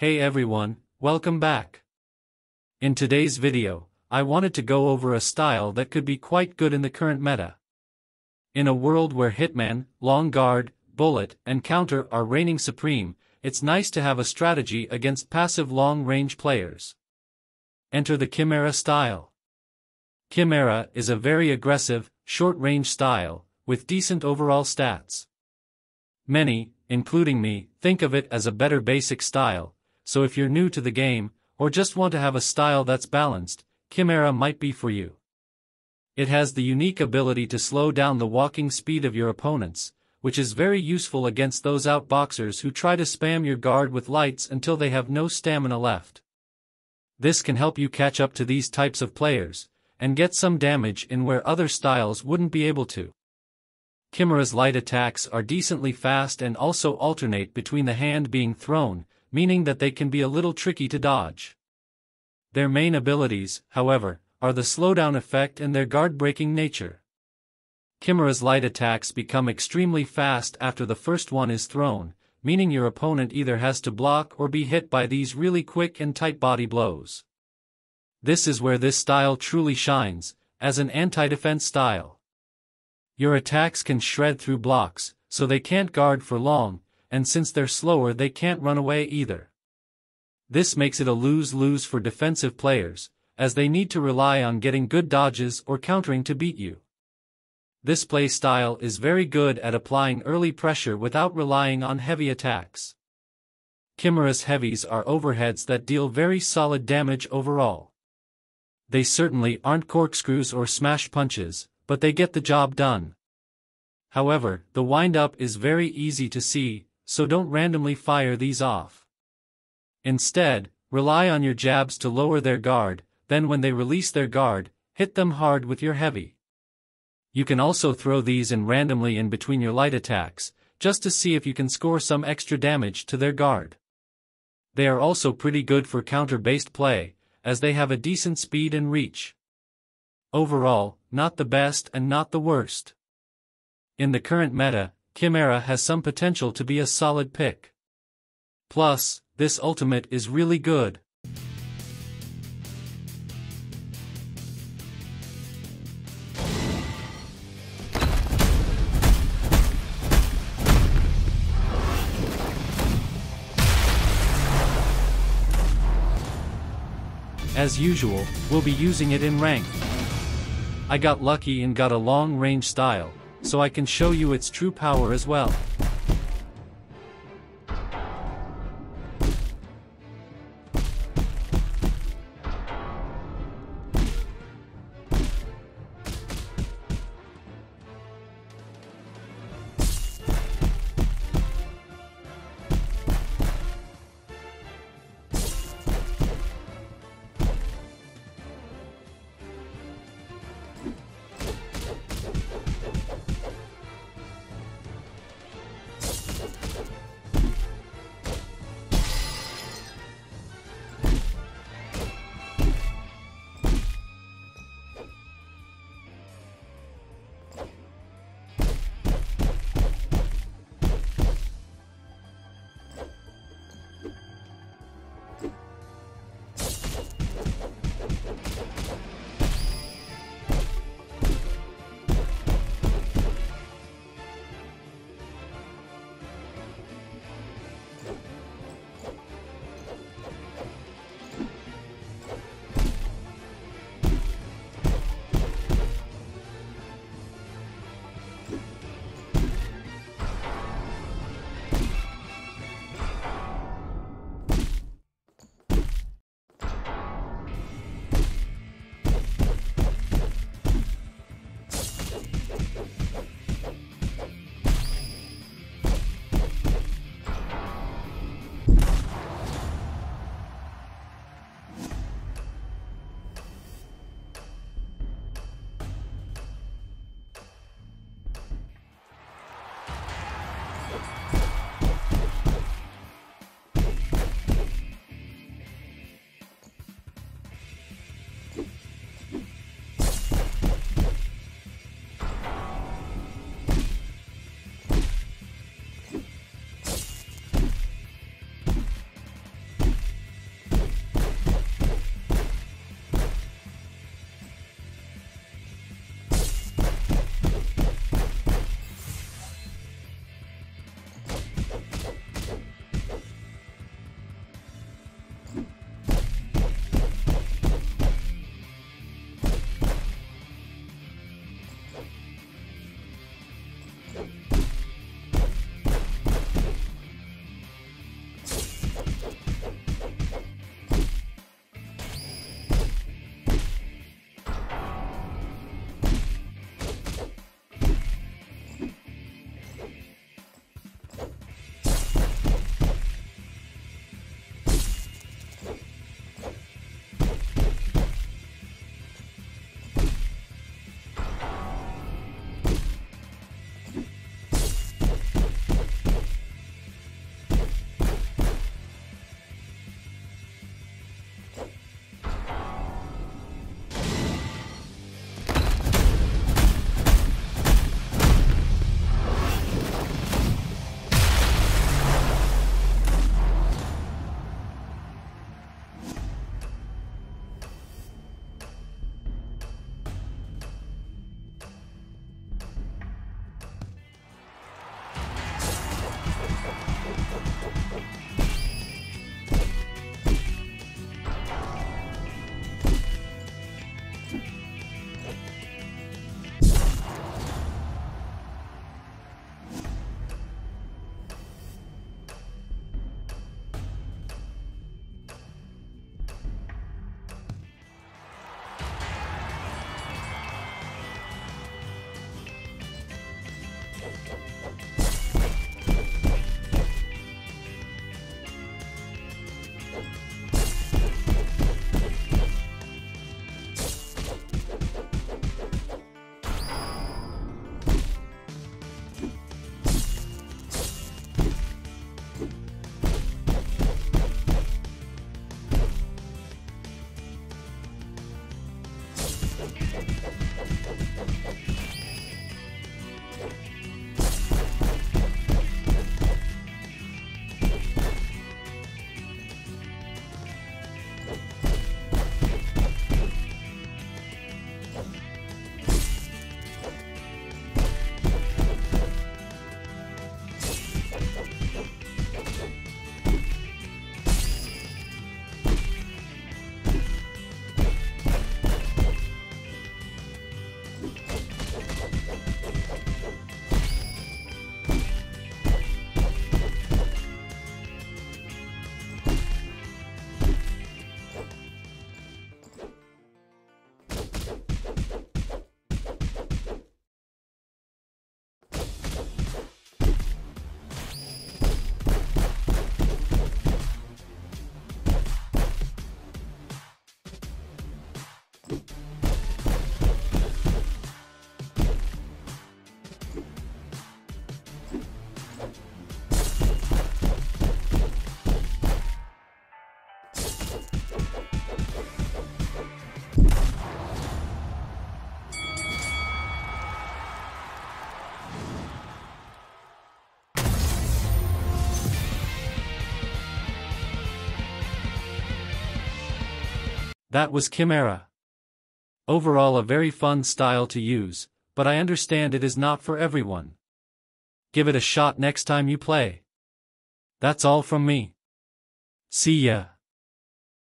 Hey everyone, welcome back. In today's video, I wanted to go over a style that could be quite good in the current meta. In a world where Hitman, Long Guard, Bullet, and Counter are reigning supreme, it's nice to have a strategy against passive long-range players. Enter the Kimura style. Kimura is a very aggressive, short-range style, with decent overall stats. Many, including me, think of it as a better basic style, so if you're new to the game, or just want to have a style that's balanced, Kimura might be for you. It has the unique ability to slow down the walking speed of your opponents, which is very useful against those outboxers who try to spam your guard with lights until they have no stamina left. This can help you catch up to these types of players, and get some damage in where other styles wouldn't be able to. Kimura's light attacks are decently fast and also alternate between the hand being thrown, meaning that they can be a little tricky to dodge. Their main abilities, however, are the slowdown effect and their guard-breaking nature. Kimura's light attacks become extremely fast after the first one is thrown, meaning your opponent either has to block or be hit by these really quick and tight body blows. This is where this style truly shines, as an anti-defense style. Your attacks can shred through blocks, so they can't guard for long, and since they're slower they can't run away either. This makes it a lose-lose for defensive players, as they need to rely on getting good dodges or countering to beat you. This play style is very good at applying early pressure without relying on heavy attacks. Kimura's heavies are overheads that deal very solid damage overall. They certainly aren't corkscrews or smash punches, but they get the job done. However, the wind-up is very easy to see, so don't randomly fire these off. Instead, rely on your jabs to lower their guard, then when they release their guard, hit them hard with your heavy. You can also throw these in randomly in between your light attacks, just to see if you can score some extra damage to their guard. They are also pretty good for counter-based play, as they have a decent speed and reach. Overall, not the best and not the worst. In the current meta, Kimura has some potential to be a solid pick. Plus, this ultimate is really good. As usual, we'll be using it in rank. I got lucky and got a long-range style, so I can show you its true power as well. That was Kimura. Overall a very fun style to use, but I understand it is not for everyone. Give it a shot next time you play. That's all from me. See ya.